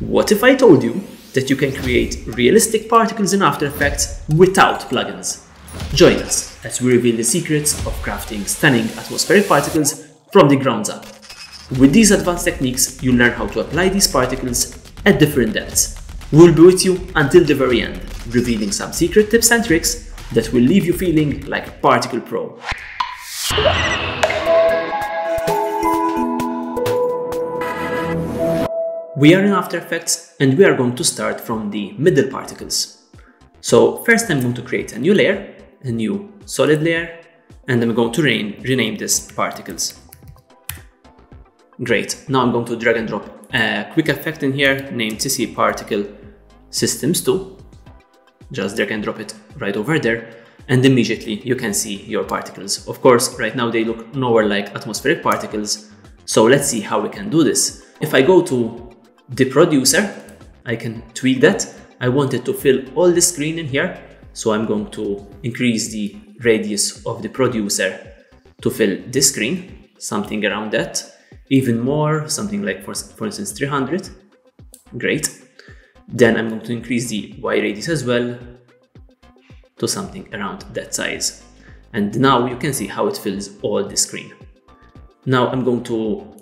What if I told you that you can create realistic particles in After Effects without plugins? Join us as we reveal the secrets of crafting stunning atmospheric particles from the ground up. With these advanced techniques, you'll learn how to apply these particles at different depths. We'll be with you until the very end, revealing some secret tips and tricks that will leave you feeling like a particle pro. We are in After Effects and we are going to start from the middle particles. So first I'm going to create a new layer, a new solid layer, and I'm going to rename, this particles. Great, now I'm going to drag and drop a quick effect in here named CC Particle Systems 2. Just drag and drop it right over there and immediately you can see your particles. Of course, right now they look nowhere like atmospheric particles, so let's see how we can do this. If I go to the producer, I can tweak that. I wanted to fill all the screen in here. So I'm going to increase the radius of the producer to fill this screen, something around that. Even more, something like for, for instance 300. Great. Then I'm going to increase the Y radius as well to something around that size. And now you can see how it fills all the screen. Now I'm going to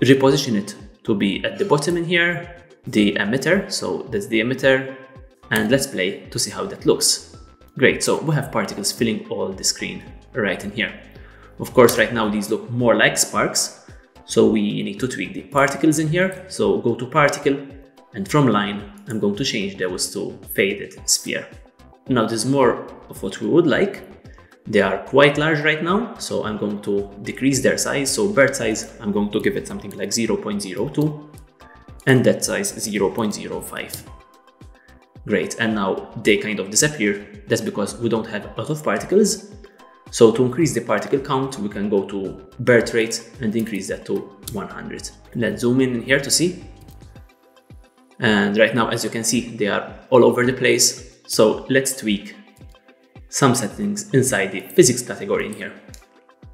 reposition it to be at the bottom in here, the emitter, so that's the emitter, and let's play to see how that looks. Great, so we have particles filling all the screen right in here. Of course, right now these look more like sparks, so we need to tweak the particles in here. So go to particle, and from line, I'm going to change those to faded sphere. Now there's more of what we would like, they are quite large right now, so I'm going to decrease their size. So birth size, I'm going to give it something like 0.02 and death size 0.05. Great, and now they kind of disappear. That's because we don't have a lot of particles. So to increase the particle count, we can go to birth rate and increase that to 100. Let's zoom in here to see. And right now, as you can see, they are all over the place. So let's tweak some settings inside the physics category in here.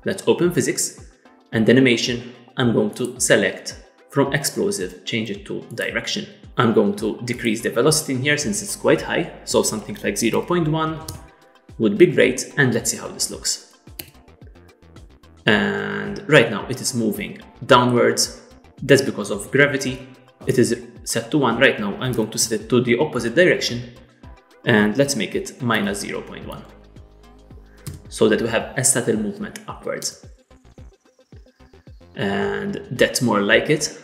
Let's open physics and animation. I'm going to select from explosive, change it to direction. I'm going to decrease the velocity in here since it's quite high. So something like 0.1 would be great. And let's see how this looks. And right now it is moving downwards. That's because of gravity. It is set to one right now. I'm going to set it to the opposite direction and let's make it minus 0.1 so that we have a subtle movement upwards. And that's more like it.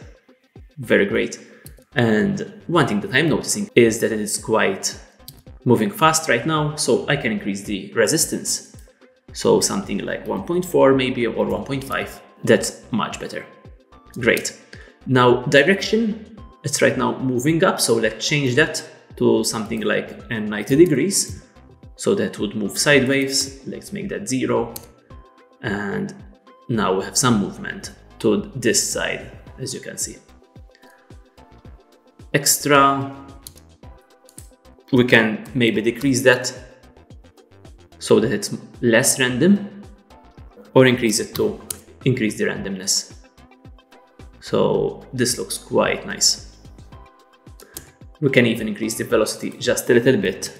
Very great. And one thing that I'm noticing is that it is quite moving fast right now so I can increase the resistance. So something like 1.4 maybe or 1.5 that's much better. Great. Now direction it's right now moving up so let's change that to something like 90 degrees. So that would move sideways. Let's make that zero. And now we have some movement to this side, as you can see. Extra, we can maybe decrease that so that it's less random or increase it to increase the randomness. So this looks quite nice. We can even increase the velocity just a little bit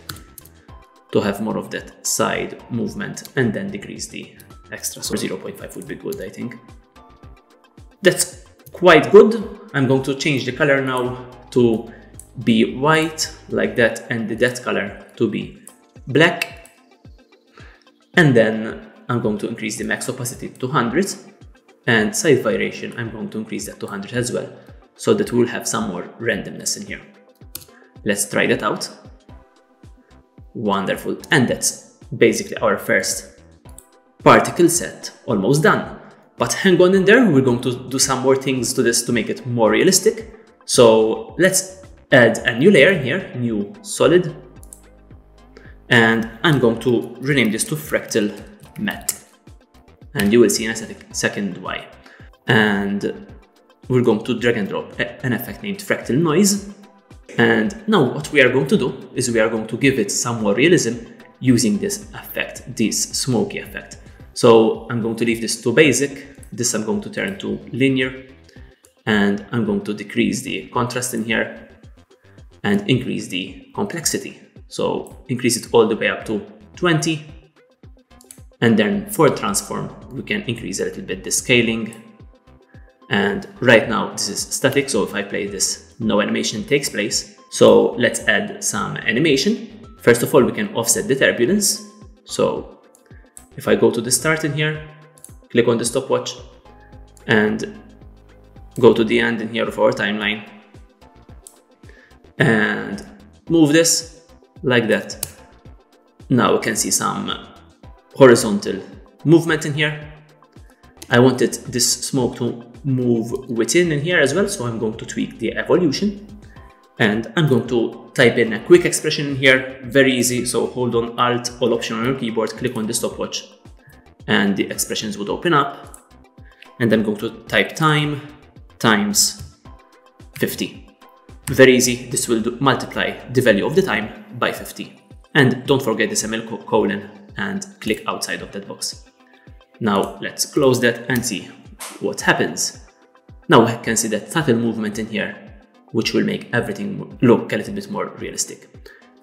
to have more of that side movement and then decrease the extra. So 0.5 would be good, I think. That's quite good. I'm going to change the color now to be white like that and the death color to be black. And then I'm going to increase the max opacity to 100 and size variation I'm going to increase that to 100 as well so that we'll have some more randomness in here. Let's try that out. Wonderful. And that's basically our first particle set almost done. But hang on in there, we're going to do some more things to this to make it more realistic. So let's add a new layer here, new solid. And I'm going to rename this to fractal matte. And you will see in a second why. And we're going to drag and drop an effect named fractal noise and now what we are going to do is we are going to give it some more realism using this effect, this smoky effect. So I'm going to leave this to basic, this I'm going to turn to linear, and I'm going to decrease the contrast in here and increase the complexity. So increase it all the way up to 20. And then for transform, we can increase a little bit the scaling. And right now this is static. So if I play this, no animation takes place. So let's add some animation. First of all, we can offset the turbulence. So if I go to the start in here, click on the stopwatch and go to the end in here of our timeline and move this like that. Now we can see some horizontal movement in here. I wanted this smoke to move within in here as well, so I'm going to tweak the evolution. And I'm going to type in a quick expression in here, very easy. So hold on Alt or Option on your keyboard, click on the stopwatch, and the expressions would open up. And I'm going to type time times 50. Very easy, this will do, multiply the value of the time by 50. And don't forget the semicolon and click outside of that box. Now let's close that and see what happens. Now we can see that subtle movement in here, which will make everything look a little bit more realistic.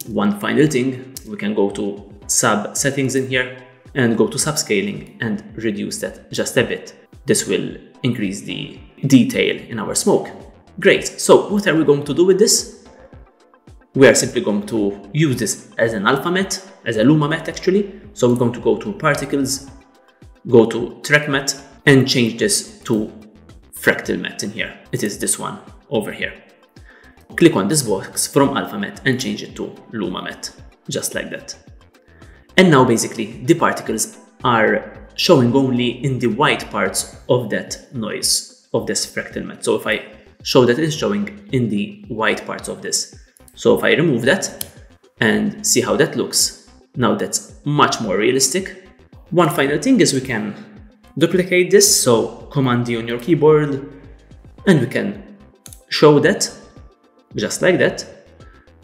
One final thing, we can go to sub settings in here and go to subscaling and reduce that just a bit. This will increase the detail in our smoke. Great, so what are we going to do with this? We are simply going to use this as an alpha matte, as a luma matte actually. So we're going to go to particles, go to track matte and change this to fractal matte in here. It is this one over here. Click on this box from alpha matte and change it to luma matte, just like that. And now basically the particles are showing only in the white parts of that noise of this fractal matte. So if I show that it's showing in the white parts of this. So if I remove that and see how that looks, now that's much more realistic. One final thing is we can duplicate this, so Command D on your keyboard, and we can show that, just like that.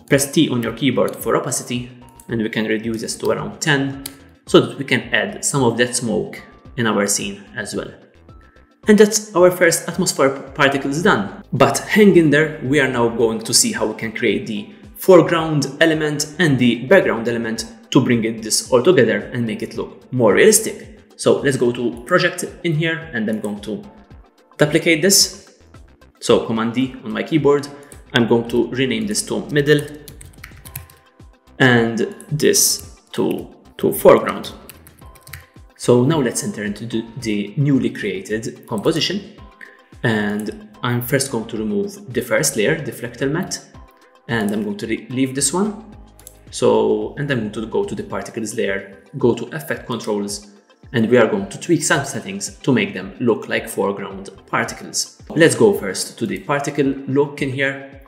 Press T on your keyboard for opacity, and we can reduce this to around 10, so that we can add some of that smoke in our scene as well. And that's our first atmosphere particles done. But hang in there, we are now going to see how we can create the foreground element and the background element to bring it this all together and make it look more realistic. So let's go to project in here and I'm going to duplicate this. So command D on my keyboard. I'm going to rename this to middle and this to, to foreground. So now let's enter into the, the newly created composition. And I'm first going to remove the first layer, the fractal matte, and I'm going to leave this one. So, and I'm going to go to the particles layer, go to effect controls, and we are going to tweak some settings to make them look like foreground particles. Let's go first to the particle look in here,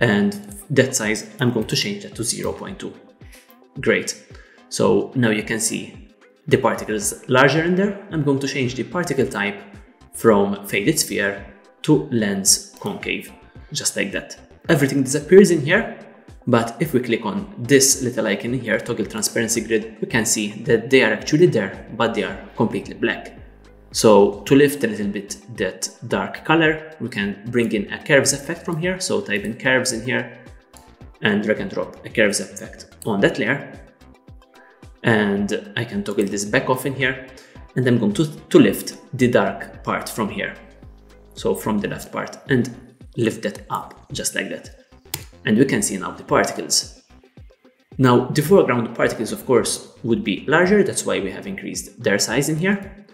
and death size, I'm going to change that to 0.2. Great. So now you can see the particles larger in there, I'm going to change the particle type from faded sphere to lens concave, just like that. Everything disappears in here, but if we click on this little icon here, toggle transparency grid, we can see that they are actually there, but they are completely black. So to lift a little bit that dark color, we can bring in a curves effect from here. So type in curves in here and drag and drop a curves effect on that layer and I can toggle this back off in here and I'm going to, to lift the dark part from here. So from the left part and lift that up just like that. And we can see now the particles. Now the foreground particles of course would be larger, that's why we have increased their size in here.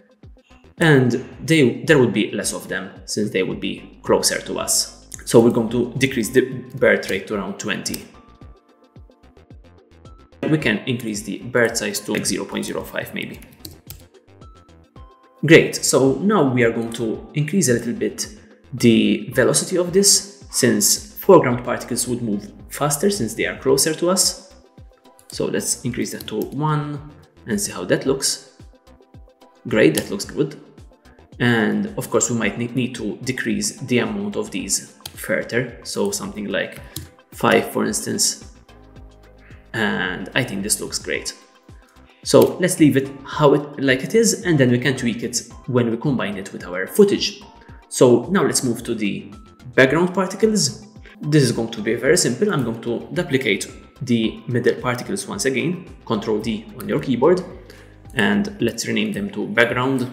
And they, there would be less of them since they would be closer to us. So we're going to decrease the birth rate to around 20 we can increase the birth size to like 0.05 maybe. Great, so now we are going to increase a little bit the velocity of this since foreground particles would move faster since they are closer to us. So let's increase that to 1 and see how that looks. Great, that looks good. And of course we might need to decrease the amount of these further. So something like 5 for instance and I think this looks great. So let's leave it how it like it is and then we can tweak it when we combine it with our footage. So now let's move to the background particles. This is going to be very simple. I'm going to duplicate the middle particles once again, Control D on your keyboard, and let's rename them to background.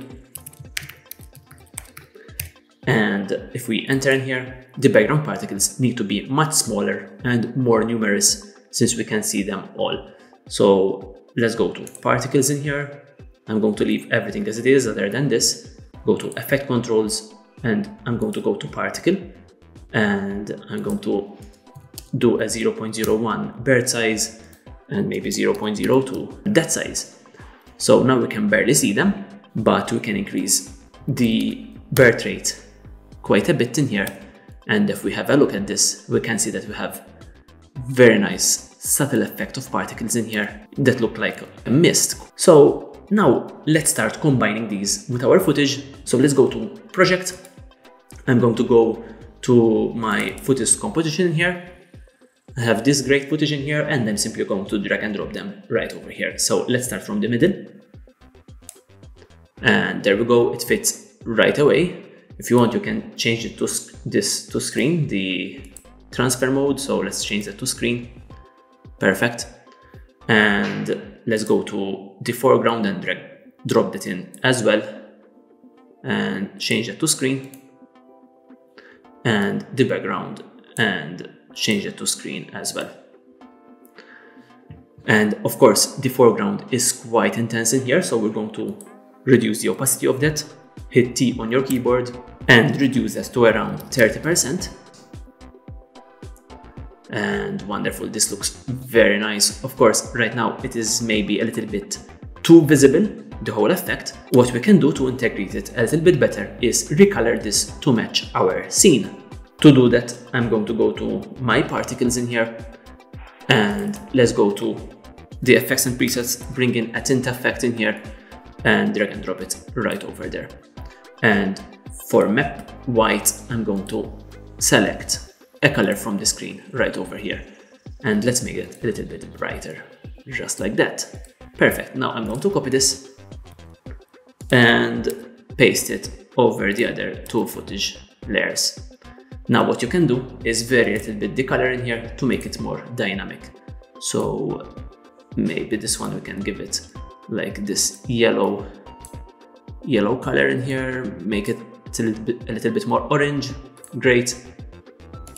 And if we enter in here, the background particles need to be much smaller and more numerous since we can see them all. So let's go to particles in here. I'm going to leave everything as it is other than this. Go to effect controls and I'm going to go to particle and I'm going to do a 0.01 birth size and maybe 0.02 death size. So now we can barely see them, but we can increase the birth rate quite a bit in here. And if we have a look at this, we can see that we have very nice subtle effect of particles in here that look like a mist. So now let's start combining these with our footage. So let's go to project. I'm going to go to my footage composition here I have this great footage in here and I'm simply going to drag and drop them right over here. So let's start from the middle. And there we go, it fits right away. If you want, you can change it to this to screen, the transfer mode. So let's change that to screen. Perfect. And let's go to the foreground and drag, drop that in as well. And change that to screen. And the background and change it to screen as well. And of course, the foreground is quite intense in here, so we're going to reduce the opacity of that. Hit T on your keyboard and reduce that to around 30%. And wonderful, this looks very nice. Of course, right now it is maybe a little bit too visible, the whole effect. What we can do to integrate it a little bit better is recolor this to match our scene. To do that, I'm going to go to my particles in here and let's go to the effects and presets, bring in a tint effect in here and drag and drop it right over there. And for map white, I'm going to select a color from the screen right over here. And let's make it a little bit brighter, just like that. Perfect, now I'm going to copy this and paste it over the other two footage layers. Now what you can do is vary a little bit the color in here to make it more dynamic. So maybe this one we can give it like this yellow yellow color in here, make it a little bit, a little bit more orange, great.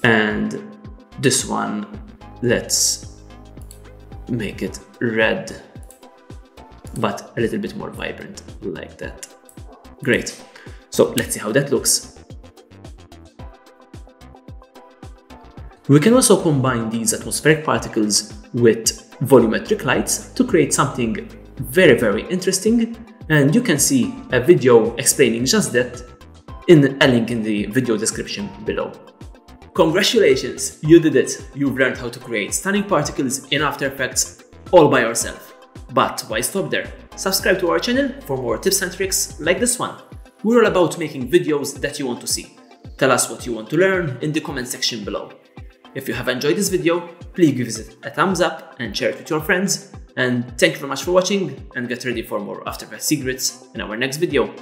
And this one, let's make it red, but a little bit more vibrant like that. Great. So let's see how that looks. We can also combine these atmospheric particles with volumetric lights to create something very very interesting and you can see a video explaining just that in a link in the video description below. Congratulations, you did it! You've learned how to create stunning particles in After Effects all by yourself. But why stop there? Subscribe to our channel for more tips and tricks like this one. We're all about making videos that you want to see. Tell us what you want to learn in the comment section below. If you have enjoyed this video, please give it a thumbs up and share it with your friends. And thank you very much for watching and get ready for more After Effects secrets in our next video.